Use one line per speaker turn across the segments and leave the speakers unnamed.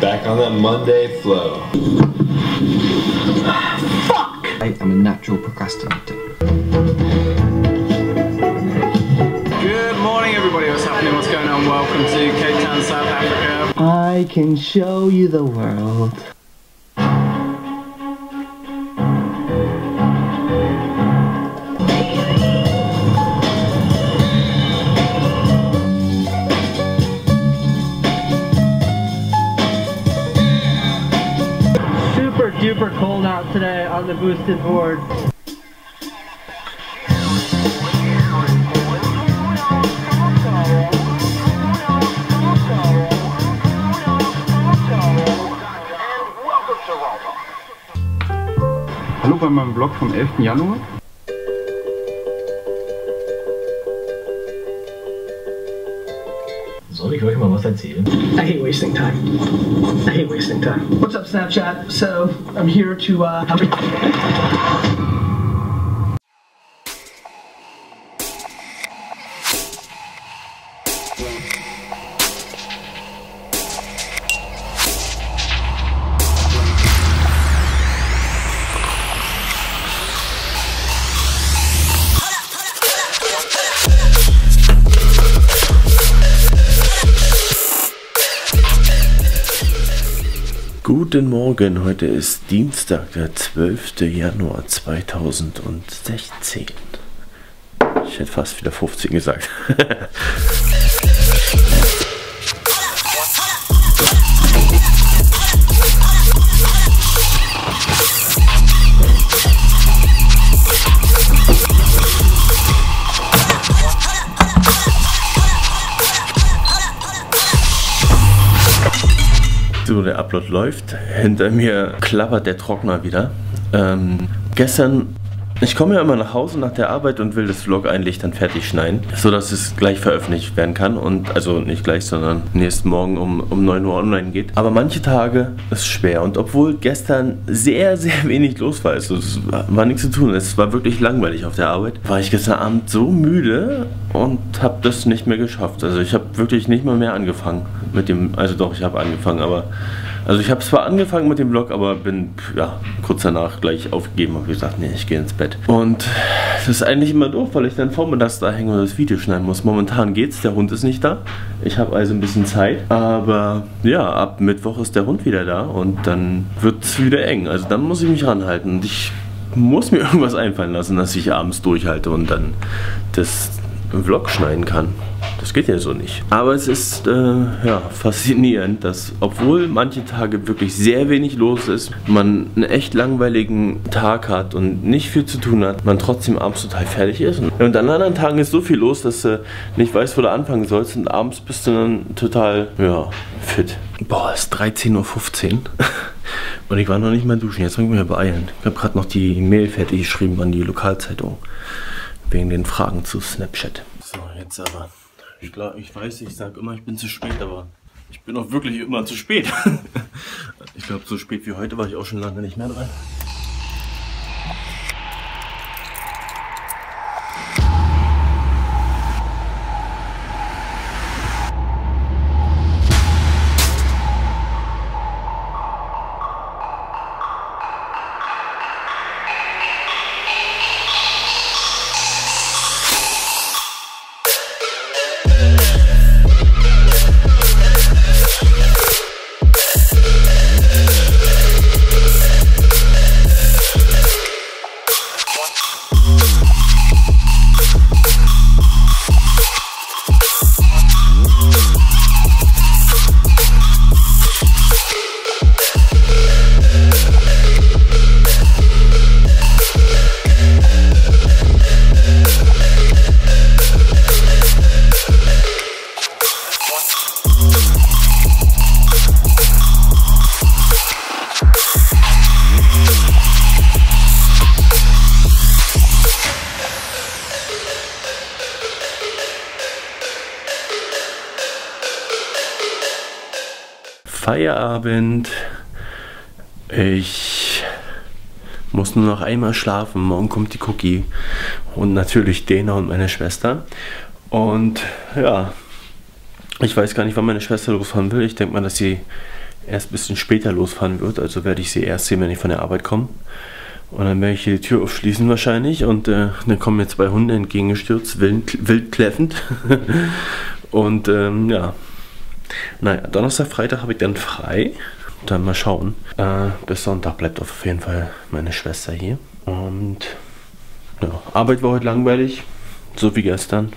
Back on that Monday flow.
Fuck! I am a natural procrastinator.
Good morning, everybody. What's happening? What's going on? Welcome to Cape Town, South Africa.
I can show you the world.
Super cold out today on the boosted board.
Hallo bei meinem Vlog vom 11. Januar.
Soll ich euch mal was erzählen?
I hate wasting time. I hate wasting time. What's up, Snapchat? So I'm here to uh,
Guten Morgen, heute ist Dienstag, der 12. Januar 2016. Ich hätte fast wieder 15 gesagt. So, der Upload läuft. Hinter mir klappert der Trockner wieder. Ähm, gestern, ich komme ja immer nach Hause nach der Arbeit und will das Vlog eigentlich dann fertig schneiden, sodass es gleich veröffentlicht werden kann. Und also nicht gleich, sondern nächsten Morgen um, um 9 Uhr online geht. Aber manche Tage ist schwer. Und obwohl gestern sehr, sehr wenig los war, also es war nichts zu tun, es war wirklich langweilig auf der Arbeit, war ich gestern Abend so müde und habe das nicht mehr geschafft. Also ich habe wirklich nicht mal mehr angefangen mit dem, also doch, ich habe angefangen, aber also ich habe zwar angefangen mit dem Vlog, aber bin ja kurz danach gleich aufgegeben und gesagt, nee, ich gehe ins Bett. Und das ist eigentlich immer doof, weil ich dann vormittags da hänge und das Video schneiden muss. Momentan geht's, der Hund ist nicht da. Ich habe also ein bisschen Zeit, aber ja, ab Mittwoch ist der Hund wieder da und dann wird es wieder eng. Also dann muss ich mich ranhalten und ich muss mir irgendwas einfallen lassen, dass ich abends durchhalte und dann das Vlog schneiden kann. Das geht ja so nicht. Aber es ist äh, ja, faszinierend, dass obwohl manche Tage wirklich sehr wenig los ist, man einen echt langweiligen Tag hat und nicht viel zu tun hat, man trotzdem abends total fertig ist. Und an anderen Tagen ist so viel los, dass du nicht weißt, wo du anfangen sollst und abends bist du dann total ja, fit. Boah, es ist 13.15 Uhr. Und ich war noch nicht mal duschen. Jetzt muss ich mich beeilen. Ich habe gerade noch die Mail fertig geschrieben an die Lokalzeitung. Wegen den Fragen zu Snapchat. So, jetzt aber. Ich, glaub, ich weiß, ich sage immer, ich bin zu spät, aber ich bin auch wirklich immer zu spät. ich glaube, so spät wie heute war ich auch schon lange nicht mehr dran. Feierabend. Ich muss nur noch einmal schlafen. Morgen kommt die Cookie. Und natürlich Dana und meine Schwester. Und ja, ich weiß gar nicht, wann meine Schwester losfahren will. Ich denke mal, dass sie erst ein bisschen später losfahren wird. Also werde ich sie erst sehen, wenn ich von der Arbeit komme. Und dann werde ich hier die Tür aufschließen wahrscheinlich und äh, dann kommen mir zwei Hunde entgegengestürzt, wild, wild kläffend. und ähm, ja, naja, Donnerstag, Freitag habe ich dann frei. Dann mal schauen. Äh, bis Sonntag bleibt auf jeden Fall meine Schwester hier. Und ja, Arbeit war heute langweilig, so wie gestern.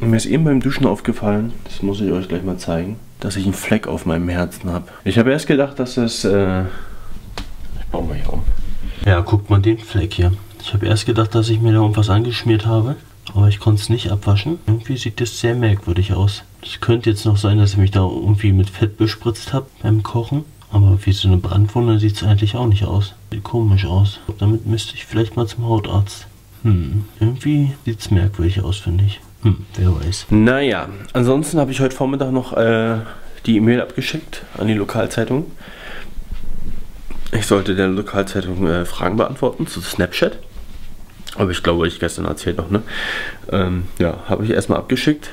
Und mir ist eben beim Duschen aufgefallen, das muss ich euch gleich mal zeigen, dass ich einen Fleck auf meinem Herzen habe. Ich habe erst gedacht, dass es... Äh ich baue mal hier um. Ja, guckt mal den Fleck hier. Ich habe erst gedacht, dass ich mir da irgendwas angeschmiert habe, aber ich konnte es nicht abwaschen. Irgendwie sieht das sehr merkwürdig aus. Es könnte jetzt noch sein, dass ich mich da irgendwie mit Fett bespritzt habe beim Kochen. Aber wie so eine Brandwunde sieht es eigentlich auch nicht aus. Sieht komisch aus. Damit müsste ich vielleicht mal zum Hautarzt. Hm, irgendwie sieht es merkwürdig aus, finde ich. Hm, wer weiß. Naja, ansonsten habe ich heute Vormittag noch äh, die E-Mail abgeschickt an die Lokalzeitung. Ich sollte der Lokalzeitung äh, Fragen beantworten zu Snapchat. Aber ich glaube, ich gestern erzählt noch, ne? Ähm, ja, habe ich erstmal abgeschickt.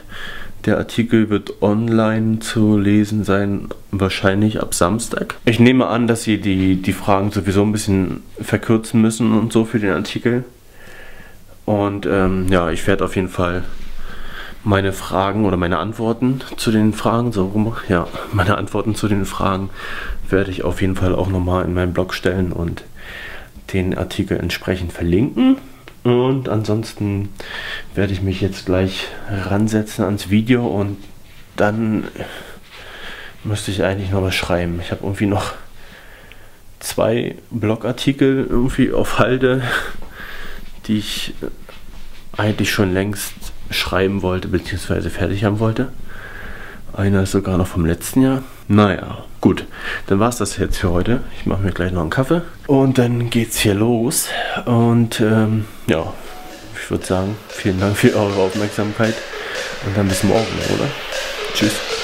Der Artikel wird online zu lesen sein, wahrscheinlich ab Samstag. Ich nehme an, dass sie die, die Fragen sowieso ein bisschen verkürzen müssen und so für den Artikel. Und ähm, ja, ich werde auf jeden Fall meine Fragen oder meine Antworten zu den Fragen, so rum, ja, meine Antworten zu den Fragen werde ich auf jeden Fall auch nochmal in meinen Blog stellen und den Artikel entsprechend verlinken. Und ansonsten werde ich mich jetzt gleich ransetzen ans Video und dann müsste ich eigentlich noch was schreiben. Ich habe irgendwie noch zwei Blogartikel irgendwie auf Halde, die ich eigentlich schon längst schreiben wollte, beziehungsweise fertig haben wollte. Einer ist sogar noch vom letzten Jahr. Naja, gut. Dann war es das jetzt für heute. Ich mache mir gleich noch einen Kaffee. Und dann geht's hier los. Und ähm, ja, ich würde sagen, vielen Dank für eure Aufmerksamkeit. Und dann bis morgen, oder? Tschüss.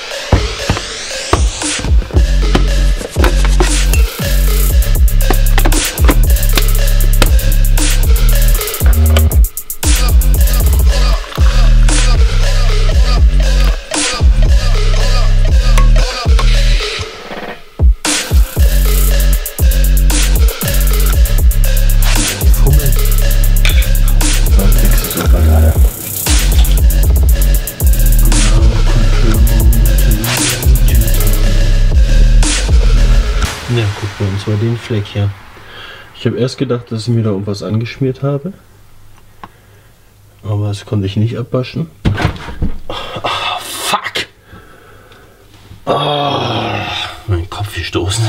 Fleck hier. Ich habe erst gedacht, dass ich mir da irgendwas angeschmiert habe. Aber das konnte ich nicht abwaschen. Oh, fuck! Oh, mein Kopf gestoßen.